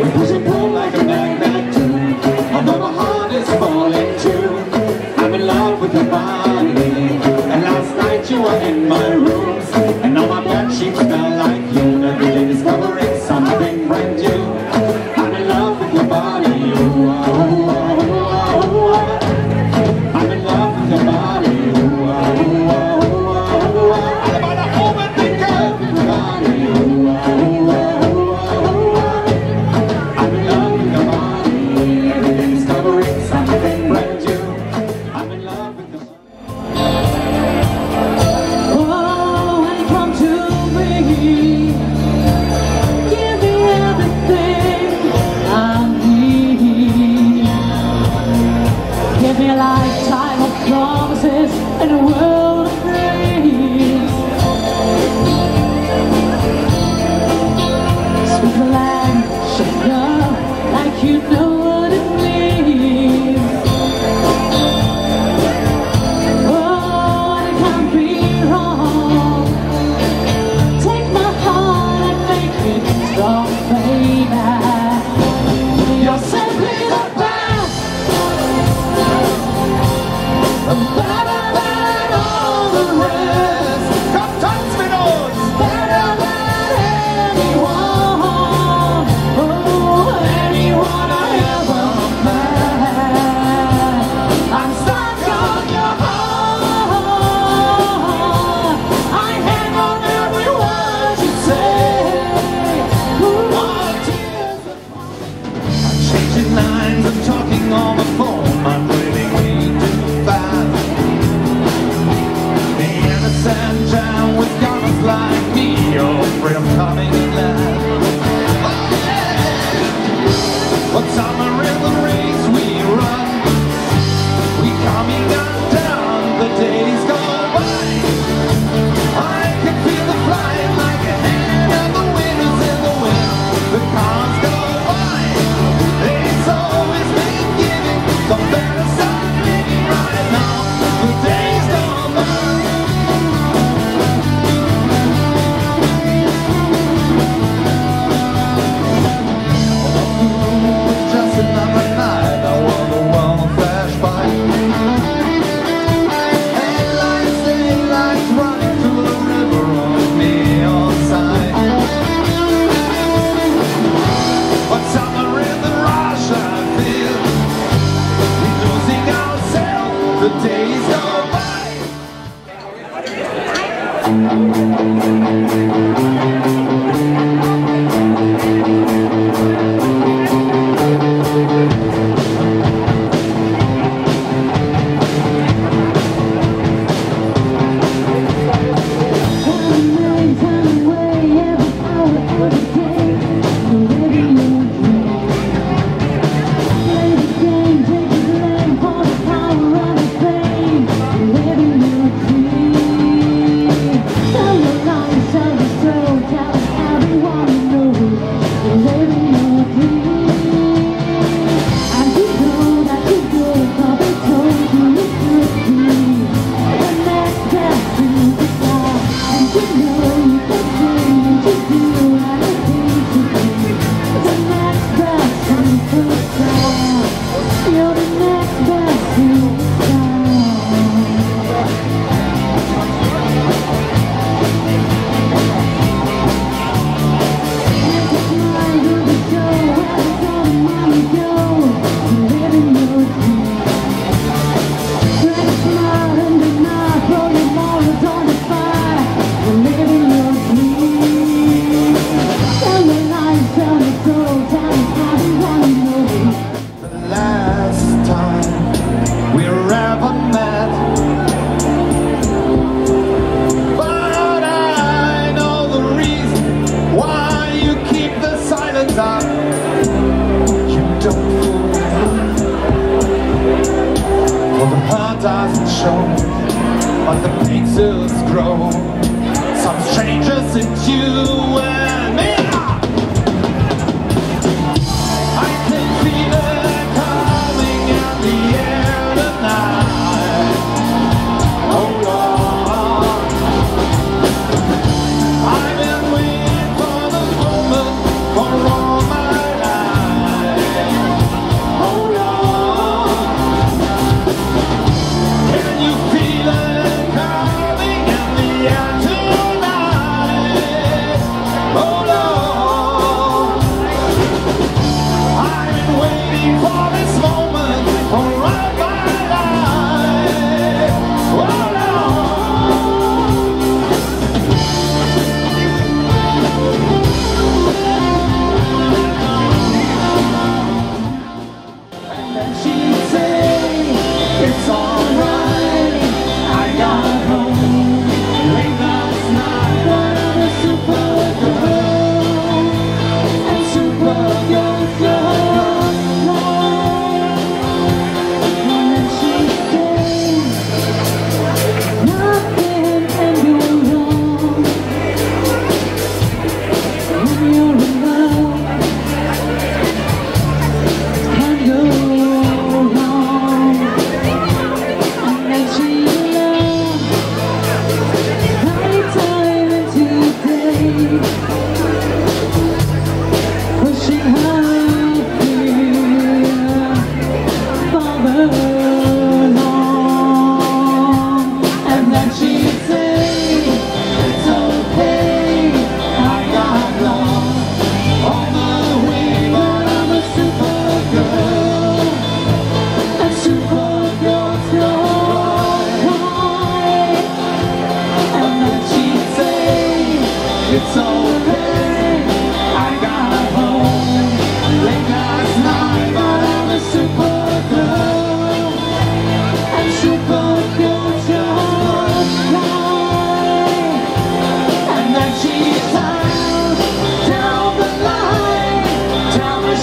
love with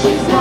Jesus.